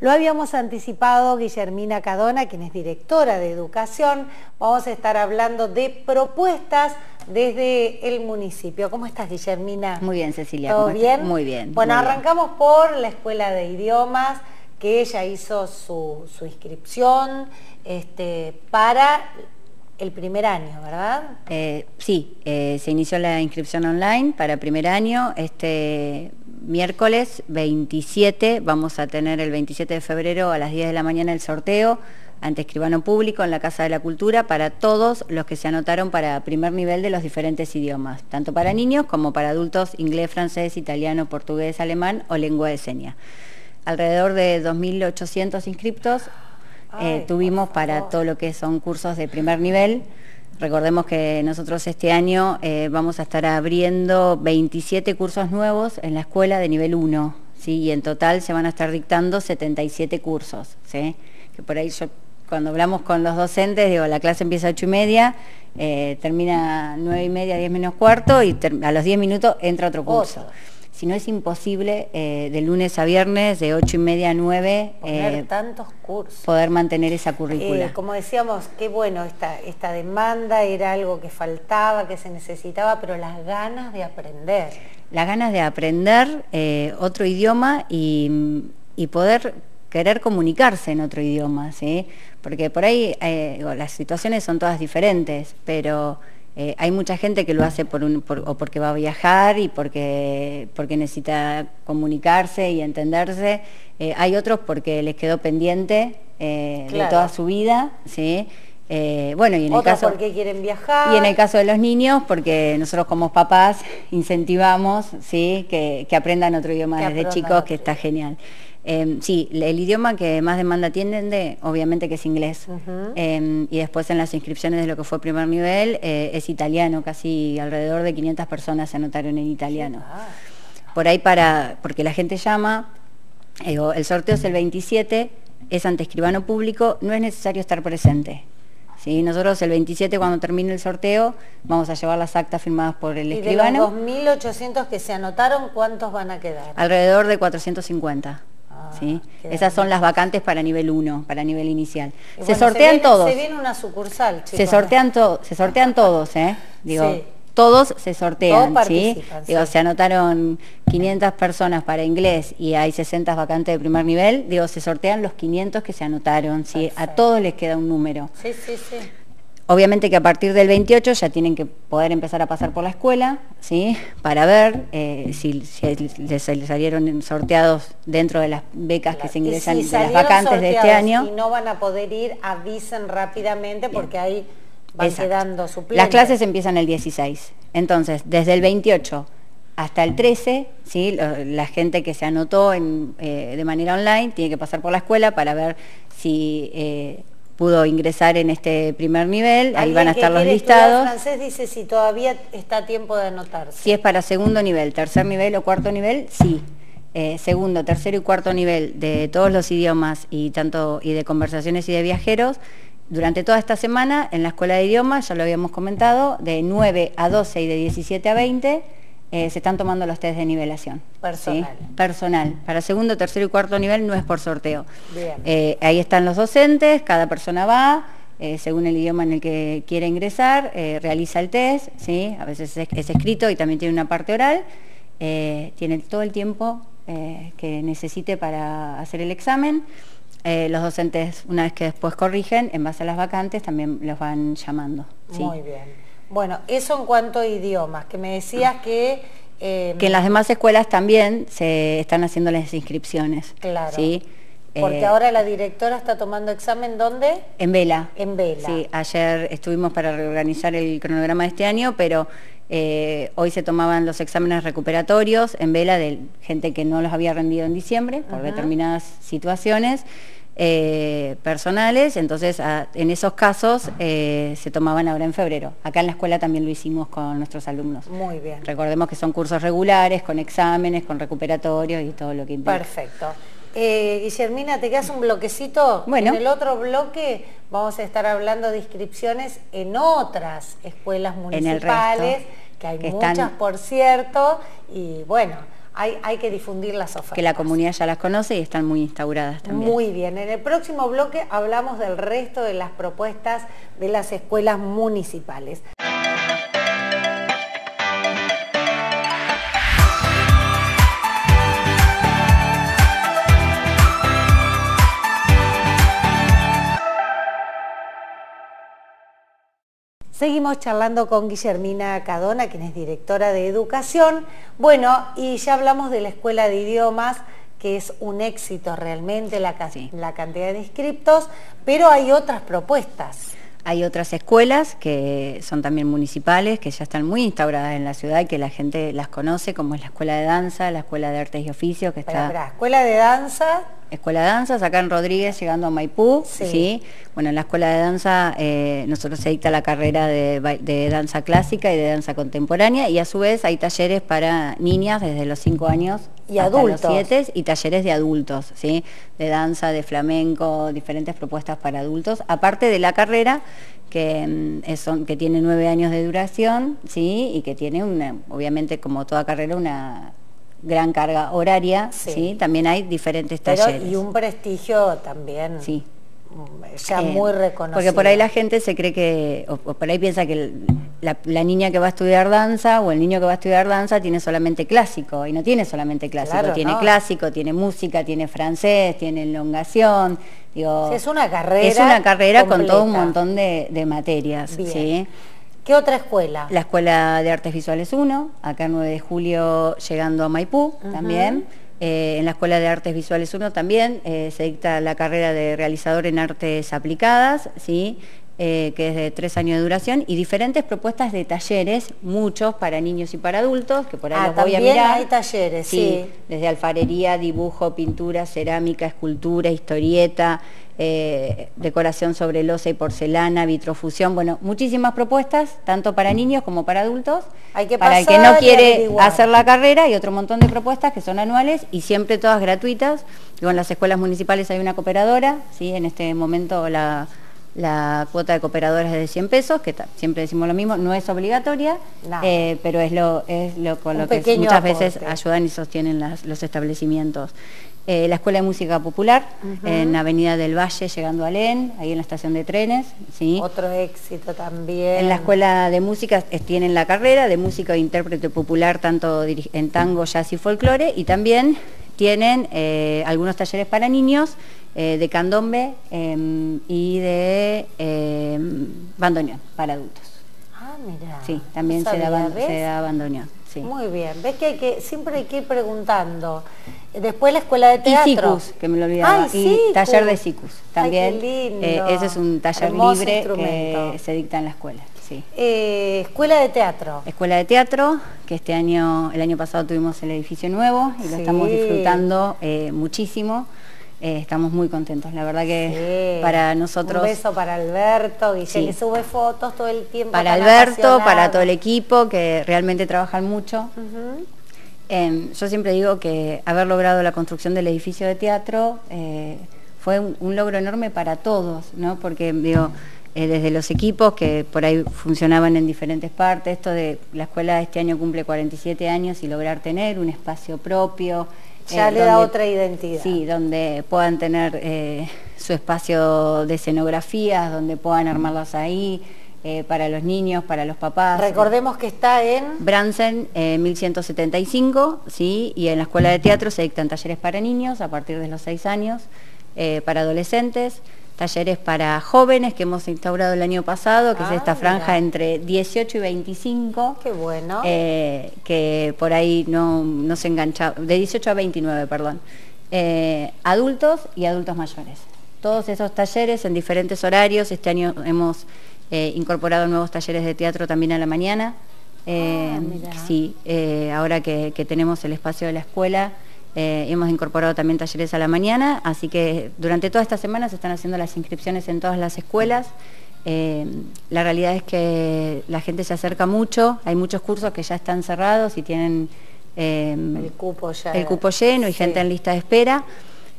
Lo habíamos anticipado Guillermina Cadona, quien es directora de Educación. Vamos a estar hablando de propuestas desde el municipio. ¿Cómo estás, Guillermina? Muy bien, Cecilia. ¿Todo bien? Muy bien. Bueno, muy arrancamos por la Escuela de Idiomas, que ella hizo su, inscripción este, para el primer año, ¿verdad? Eh, sí, eh, se inició la inscripción online para primer año. Este miércoles 27, vamos a tener el 27 de febrero a las 10 de la mañana el sorteo ante escribano público en la Casa de la Cultura para todos los que se anotaron para primer nivel de los diferentes idiomas, tanto para niños como para adultos inglés, francés, italiano, portugués, alemán o lengua de señas. Alrededor de 2.800 inscriptos eh, tuvimos para todo lo que son cursos de primer nivel. Recordemos que nosotros este año eh, vamos a estar abriendo 27 cursos nuevos en la escuela de nivel 1, ¿sí? y en total se van a estar dictando 77 cursos. ¿sí? Que por ahí yo, cuando hablamos con los docentes, digo, la clase empieza a 8 y media, eh, termina 9 y media, 10 menos cuarto, y a los 10 minutos entra otro curso si no es imposible eh, de lunes a viernes, de 8 y media a 9, eh, tantos cursos. poder mantener esa currícula. Eh, como decíamos, qué bueno, esta, esta demanda era algo que faltaba, que se necesitaba, pero las ganas de aprender. Las ganas de aprender otro idioma y, poder querer comunicarse en otro idioma, ¿sí? Porque por ahí las situaciones son todas diferentes, pero eh, hay mucha gente que lo hace por un, o porque va a viajar y porque, porque necesita comunicarse y entenderse. Eh, hay otros porque les quedó pendiente eh, de toda su vida, ¿sí? bueno, y en el caso porque quieren viajar. Y en el caso de los niños, porque nosotros como papás incentivamos ¿sí? que, aprendan otro idioma desde chicos, que está genial. Em, sí, el idioma que más demanda tiene, obviamente que es inglés. Em, y después en las inscripciones de lo que fue primer nivel eh, es italiano, casi alrededor de 500 personas se anotaron en italiano. Por ahí para, porque la gente llama, el sorteo es el 27, es ante escribano público, no es necesario estar presente. ¿sí? Nosotros el 27 cuando termine el sorteo vamos a llevar las actas firmadas por el escribano. ¿Y de los 2.800 que se anotaron, cuántos van a quedar? Alrededor de 450. ¿Sí? Esas son las vacantes para nivel 1, para nivel inicial. se sortean todos. Se viene una sucursal, Se sortean, se sortean todos, ¿eh? Digo, todos se sortean, ¿sí? Digo, se anotaron 500 personas para inglés y hay 60 vacantes de primer nivel, digo, se sortean los 500 que se anotaron, ¿sí? A todos les queda un número. Sí, sí, sí. Obviamente que a partir del 28 ya tienen que poder empezar a pasar por la escuela, ¿sí? Para ver eh, si, les, salieron sorteados dentro de las becas que se ingresan de las vacantes de este año. Y no van a poder ir, avisen rápidamente porque ahí van quedando suplentes. Las clases empiezan el 16. Entonces, desde el 28 hasta el 13, ¿sí? la gente que se anotó eh, de manera online tiene que pasar por la escuela para ver si... Eh, pudo ingresar en este primer nivel, ahí van a estar los listados. Francés dice si todavía está tiempo de anotarse. Si es para segundo nivel, tercer nivel o cuarto nivel, sí. Eh, segundo, tercero y cuarto nivel de todos los idiomas y tanto y de conversaciones y de viajeros, durante toda esta semana en la Escuela de Idiomas, ya lo habíamos comentado, de 9 a 12 y de 17 a 20, eh, se están tomando los test de nivelación. Personal. Personal. Para segundo, tercero y cuarto nivel no es por sorteo. Eh, ahí están los docentes, cada persona va, eh, según el idioma en el que quiere ingresar, realiza el test, ¿sí? a veces es, escrito y también tiene una parte oral, tiene todo el tiempo que necesite para hacer el examen. los docentes, una vez que después corrigen, en base a las vacantes, también los van llamando. Muy bien. Bueno, eso en cuanto a idiomas, que me decías que... Eh, que en las demás escuelas también se están haciendo las inscripciones. Claro. ¿sí? Porque eh, ahora la directora está tomando examen, ¿dónde? En Vela. En Vela. Sí, ayer estuvimos para reorganizar el cronograma de este año, pero eh, hoy se tomaban los exámenes recuperatorios en Vela de gente que no los había rendido en diciembre por determinadas situaciones. Eh, personales, entonces en esos casos eh, se tomaban ahora en febrero. Acá en la escuela también lo hicimos con nuestros alumnos. Muy bien. Recordemos que son cursos regulares, con exámenes, con recuperatorios y todo lo que implica. Perfecto. Eh, Guillermina, ¿te quedas un bloquecito? Bueno. En el otro bloque vamos a estar hablando de inscripciones en otras escuelas municipales, que hay muchas, por cierto, y bueno, hay, hay que difundir las ofertas. Que la comunidad ya las conoce y están muy instauradas también. Muy bien, en el próximo bloque hablamos del resto de las propuestas de las escuelas municipales. Seguimos charlando con Guillermina Cadona, quien es directora de educación. Bueno, y ya hablamos de la escuela de idiomas, que es un éxito realmente la, la cantidad de inscriptos, pero hay otras propuestas. Hay otras escuelas que son también municipales, que ya están muy instauradas en la ciudad y que la gente las conoce, como es la Escuela de Danza, la Escuela de Artes y Oficios, que está... Escuela de Danza Escuela de Danza, acá en Rodríguez, llegando a Maipú, sí. Bueno, en la Escuela de Danza eh, nosotros se dicta la carrera de, danza clásica y de danza contemporánea y a su vez hay talleres para niñas desde los 5 años y hasta adultos. los 7 y talleres de adultos, ¿sí? De danza, de flamenco, diferentes propuestas para adultos, aparte de la carrera que, mm, que tiene nueve años de duración, ¿sí? Y que tiene, una, obviamente, como toda carrera, una gran carga horaria, sí. También hay diferentes talleres. y un prestigio también. Sí. Mm, ya muy reconocido. Porque por ahí la gente se cree que, o, por ahí piensa que la, niña que va a estudiar danza o el niño que va a estudiar danza tiene solamente clásico, y no tiene solamente clásico, tiene clásico, tiene música, tiene francés, tiene elongación, digo... es una carrera Es una carrera con todo un montón de, de materias, ¿sí? ¿Qué otra escuela? La Escuela de Artes Visuales 1, acá en 9 de julio llegando a Maipú también. Eh, en la Escuela de Artes Visuales 1 también eh, se dicta la carrera de realizador en artes aplicadas, ¿sí? Eh, que es de tres años de duración, y diferentes propuestas de talleres, muchos para niños y para adultos, que por ahí ah, los voy a mirar. hay talleres, sí, Desde alfarería, dibujo, pintura, cerámica, escultura, historieta, eh, decoración sobre losa y porcelana, vitrofusión, bueno, muchísimas propuestas, tanto para niños como para adultos, hay que para el que no quiere hacer la carrera y otro montón de propuestas que son anuales y siempre todas gratuitas. en las escuelas municipales hay una cooperadora, ¿sí? en este momento la la cuota de cooperadoras es de 100 pesos, que siempre decimos lo mismo, no es obligatoria, eh, pero es lo, es lo con lo que muchas veces ayudan y sostienen los establecimientos. Eh, la Escuela de Música Popular, en Avenida del Valle, llegando a Len, ahí en la estación de trenes. ¿sí? Otro éxito también. En la Escuela de Música tienen la carrera de música e intérprete popular, tanto en tango, jazz y folclore, y también tienen eh, algunos talleres para niños eh, de candombe em, y de em, bandoneón para adultos. Ah, mira. Sí, también se, da, se, da, bandoneón. Sí. Muy bien, ves que, hay que siempre hay que ir preguntando. Después la escuela de teatro. Y SICUS, que me lo olvidaba. y taller de SICUS. También. Eh, ese es un taller libre que se dicta en la escuela. Sí. Eh, escuela de teatro. Escuela de teatro, que este año, el año pasado tuvimos el edificio nuevo y lo estamos disfrutando muchísimo. Eh, estamos muy contentos, la verdad que para nosotros... Un beso para Alberto, y que sube fotos todo el tiempo. Para Alberto, para todo el equipo, que realmente trabajan mucho. Em, yo siempre digo que haber logrado la construcción del edificio de teatro eh, fue un, logro enorme para todos, ¿no? Porque digo, eh, desde los equipos que por ahí funcionaban en diferentes partes, esto de la escuela este año cumple 47 años y lograr tener un espacio propio, ya eh, le da otra identidad. Sí, donde puedan tener eh, su espacio de escenografías, donde puedan armarlas ahí, eh, para los niños, para los papás. Recordemos que está en... Bransen 1175, ¿sí? y en la Escuela de Teatro se dictan talleres para niños a partir de los 6 años, para adolescentes, talleres para jóvenes que hemos instaurado el año pasado, que es esta ah, franja entre 18 y 25. Qué bueno. Eh, que por ahí no, no, se engancha, de 18 a 29, perdón. Eh, adultos y adultos mayores. Todos esos talleres en diferentes horarios. Este año hemos eh, incorporado nuevos talleres de teatro también a la mañana. Ah, sí, ahora que tenemos el espacio de la escuela, eh, hemos incorporado también talleres a la mañana, así que durante toda esta semana se están haciendo las inscripciones en todas las escuelas. Eh, la realidad es que la gente se acerca mucho, hay muchos cursos que ya están cerrados y tienen eh, el, cupo el, cupo lleno y gente en lista de espera.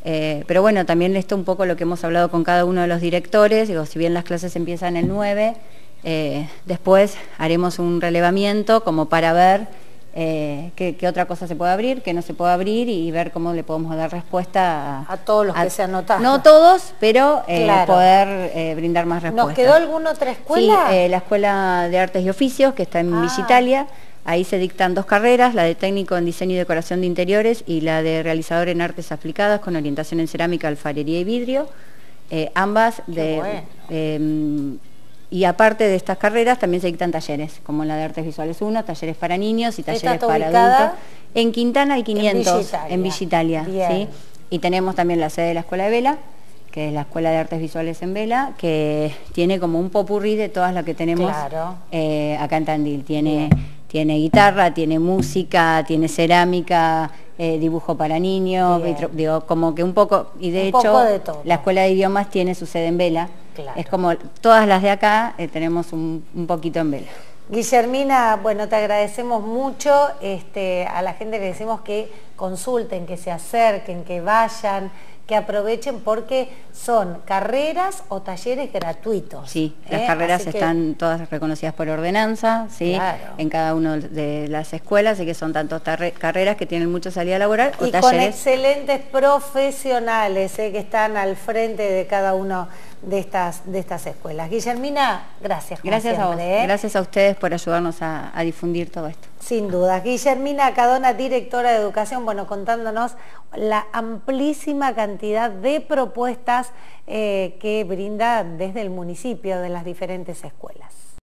pero bueno, también esto un poco lo que hemos hablado con cada uno de los directores, digo, si bien las clases empiezan el 9, después haremos un relevamiento como para ver eh, qué, otra cosa se puede abrir, qué no se puede abrir y ver cómo le podemos dar respuesta a, todos los que se anotaron. No todos, pero eh, poder eh, brindar más respuesta. ¿Nos quedó alguna otra escuela? Sí, la Escuela de Artes y Oficios, que está en ah. Villa Italia. Ahí se dictan dos carreras, la de técnico en diseño y decoración de interiores y la de realizador en artes aplicadas con orientación en cerámica, alfarería y vidrio. ambas de em, y aparte de estas carreras también se dictan talleres, como la de Artes Visuales 1, talleres para niños y talleres para adultos. En Quintana al 500, en Villa Italia. ¿sí? Y tenemos también la sede de la Escuela de Vela, que es la Escuela de Artes Visuales en Vela, que tiene como un popurrí de todas las que tenemos eh, acá en Tandil. Tiene, tiene guitarra, tiene música, tiene cerámica, eh, dibujo para niños, digo, como que un poco, y de hecho la Escuela de Idiomas tiene su sede en Vela, es como todas las de acá eh, tenemos un, poquito en vela. Guillermina, bueno, te agradecemos mucho. Este, a la gente le decimos que consulten, que se acerquen, que vayan, que aprovechen porque son carreras o talleres gratuitos. Sí, las ¿eh? carreras están todas reconocidas por ordenanza, ¿sí? en cada una de las escuelas, así que son tantos carreras que tienen mucha salida laboral o y con excelentes profesionales ¿eh? que están al frente de cada uno de estas, de estas escuelas. Guillermina, gracias. Gracias a vos. ¿eh? Gracias a ustedes por ayudarnos a, difundir todo esto. Sin duda. Guillermina Cadona, directora de Educación, bueno, contándonos la amplísima cantidad de propuestas eh, que brinda desde el municipio de las diferentes escuelas.